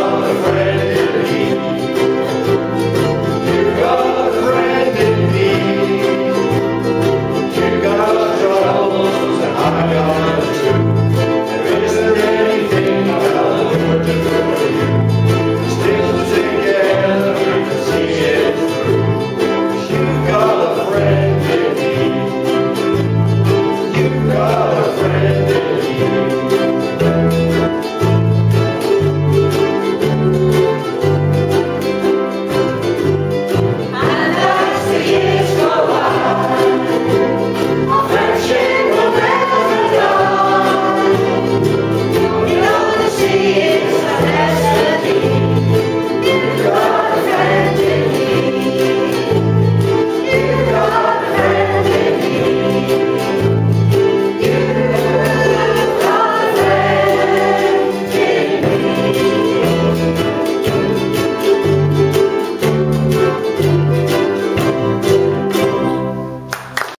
of the friend.